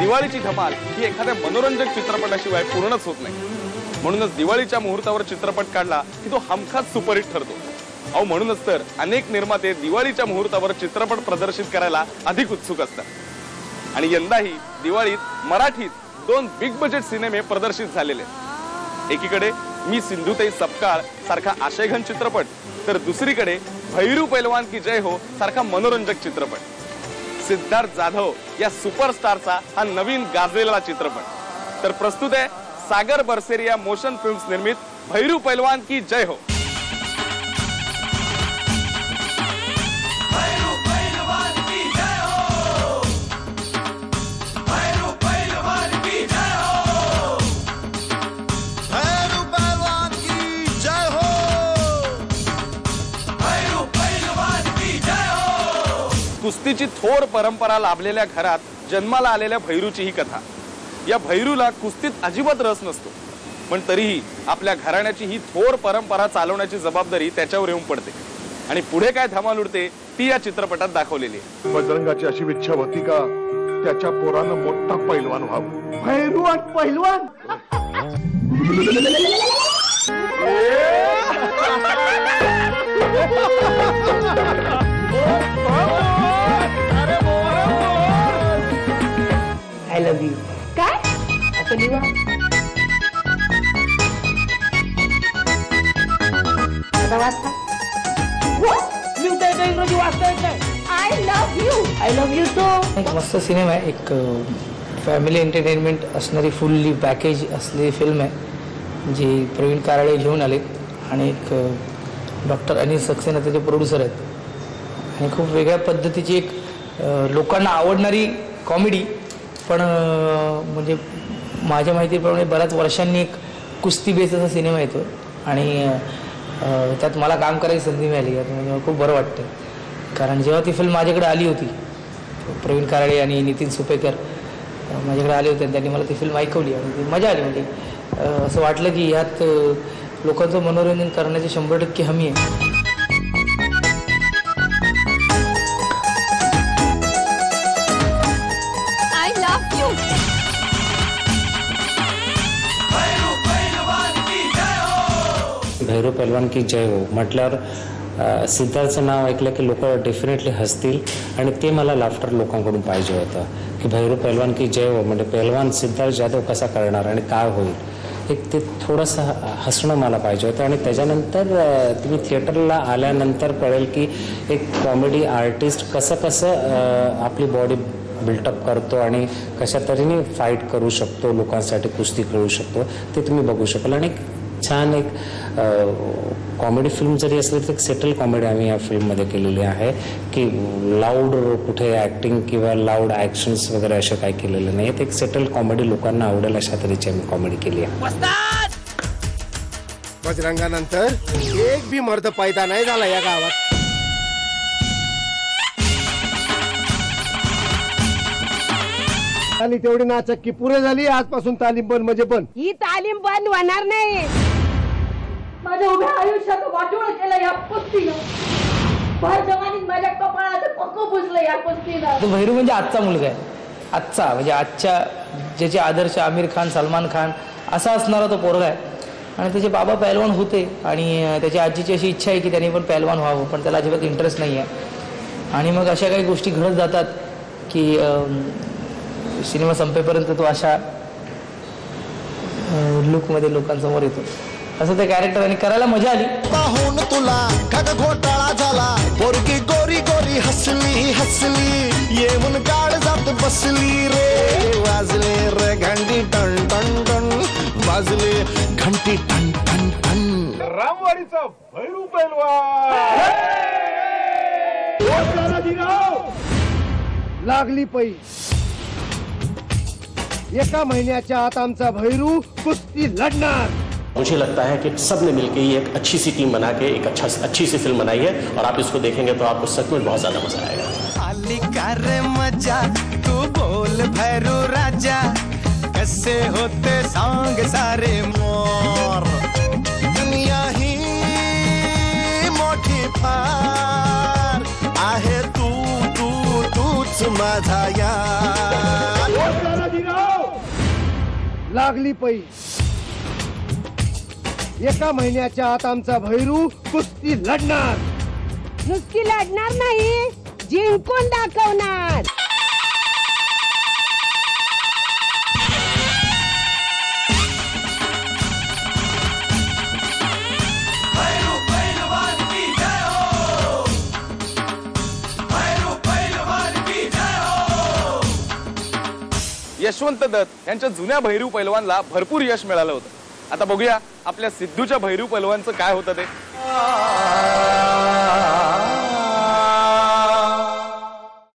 दिवाळीची धमाल ही एखाद्या मनोरंजक चित्रपटाशिवाय पूर्णच होत नाही. म्हणूनच दिवाळीच्या मुहूर्तावर चित्रपट काढला की तो हमखास सुपरहिट ठरतो. अहो म्हणूनच तर अनेक निर्माते दिवाळीच्या मुहूर्तावर चित्रपट प्रदर्शित करायला अधिक उत्सुक असतात. आणि यंदाही दिवाळीत मराठीत दोन बिग बजेट सिनेमे प्रदर्शित झालेले आहेत. एकीकडे मी सिंधुताई सपकाळ सारखा आशयघन चित्रपट. तर दुसरीकडे भैरू पैलवान की जय हो सारखा मनोरंजक चित्रपट. सिद्धार्थ जाधव या सुपरस्टारचा हा नवीन गाजलेला चित्रपट. तर प्रस्तुत आहे सागर बरसेरिया मोशन फिल्म्स निर्मित भैरू पैलवान की जय हो. कुस्तीची थोर परंपरा लाभलेल्या घरात जन्माला आलेल्या भैरूची ही कथा. या भैरूला कुस्तीत अजिबात रस नसतो. पण तरीही आपल्या घराण्याची ही थोर परंपरा चालवण्याची जबाबदारी त्याच्यावर येऊन पडते. आणि पुढे काय धमाल उडते ती या चित्रपटात दाखवलेली आहे. बजरंगाची अशी इच्छा होती का त्याच्या पोरानं मोठा पैलवान व्हावं. पैलवान! लव्ह यू काय? आता वाचता. लिहिता येतं इंग्रजी वाचता येतं I love you I love you too एक मस्त सिनेमा आहे एक फॅमिली एंटरटेनमेंट असणारी फुल्ली पॅकेज असलेली फिल्म आहे जी प्रवीण काराळे घेऊन आलेत. आणि एक डॉक्टर अनिल सक्सेना त्याचे प्रोड्युसर आहेत. आणि खूप वेगळ्या पद्धतीची एक लोकांना आवडणारी कॉमेडी पण म्हणजे माझ्या माहितीप्रमाणे बऱ्याच वर्षांनी एक कुस्ती बेस असा सिनेमा येतो आणि त्यात मला काम करायची संधी मिळाली. यात म्हणजे मला खूप बरं वाटतं कारण जेव्हा ती फिल्म माझ्याकडे आली होती प्रवीण काराळे आणि नितीन सुपेकर माझ्याकडे आले होते आणि त्यांनी मला ती फिल्म ऐकवली. आणि ती मजा आली. म्हणजे असं वाटलं की ह्यात लोकांचं मनोरंजन करण्याची शंभर टक्के हमी आहे. भैरव पहलवान की जय हो. म्हटल्यावर सिद्धार्थचं नाव ऐकलं की लोक डेफिनेटली हसतील आणि ते मला लाफ्टर लोकांकडून पाहिजे होतं. की भैरव पहलवान की जय हो म्हणजे पहलवान सिद्धार्थ जाधव कसा करणार आणि काय होईल? एक ते थोडंसं ह- हसणं मला पाहिजे होतं आणि त्याच्यानंतर तुम्ही थिएटरला आल्यानंतर कळेल की एक कॉमेडी आर्टिस्ट कसं कसं आपली बॉडी बिल्टअप करतो आणि कशा तऱ्हेने फाईट करू शकतो लोकांसाठी कुस्ती खेळू शकतो ते तुम्ही बघू शकाल. आणि छान एक कॉमेडी फिल्म जरी असली तरी एक सेटल कॉमेडी आम्ही या फिल्ममध्ये केलेली आहे. की लाऊड कुठे ॲक्टिंग किंवा लाऊड ॲक्शन्स वगैरे असे काही केलेलं नाही. एक सेटल कॉमेडी लोकांना आवडेल अशा तऱ्हेची आम्ही कॉमेडी केली आहे. बजरंगानंतर एक बी मर्द पैदा नाही झाला या गावात. आणि तेवढी नाचक्की पुरे झाली. आजपासून तालीम बंद म्हणजे बंद. ही तालीम बंद होणार नाही. माझ्या उभ्या आयुष्यात वाटोळ केलं या कुस्तीनं. भर जमानीत माझ्या कपाळाचं पक्क पुसलं या कुस्तीनं. तो भैरू म्हणजे आजचा मुलगा आहे. आजचा म्हणजे आजच्या ज्याचे आदर्श आमिर खान सलमान खान असा असणारा तो पोरगा आहे. आणि त्याचे बाबा पहलवान होते आणि त्याच्या आजीची अशी इच्छा आहे की त्यांनी पण पहलवान व्हावं पण त्याला अजिबात इंटरेस्ट नाही आहे आणि मग अशा काही गोष्टी घडत जातात की सिनेमा संपेपर्यंत तो अशा लुकमध्ये लोकांसमोर येतो. असं ते कॅरेक्टर आणि करायला मजा आली. पाहून तुला खग घोटाळा झाला. पोरगी गोरी गोरी हसली हसली. येऊन गाड जात बसली रे. वाजले रे घंटी टन टन टन. वाजले घंटी टन टन टन. रामवाडीचा भैरू पैलवान! लागली पै. एका महिन्याच्या आत आमचा भैरू कुस्ती लढणार. मुझे लगता है कि सबने मिलकर ये एक अच्छी सी टीम बना के एक अच्छा अच्छी सी फ़िल्म बनाई है और आप इसको देखेंगे तो आपको सच में बहुत ज़्यादा मज़ा आएगा। मज़ा तू बोल भैरू राजा। कसे होते सांग सारे मोर? दुनिया ही मोठी फार। आहे तू तू तूच माझा या लागली पै एका महिन्याच्या आत आमचा भैरू कुस्ती लढणार. नुसती लढणार नाही जिंकून दाखवणार. यशवंत दत्त यांच्या जुन्या भैरू पैलवानला भरपूर यश मिळालं होतं. आता बघूया आपल्या सिद्धूच्या भैरू पलवांचं काय होतं ते.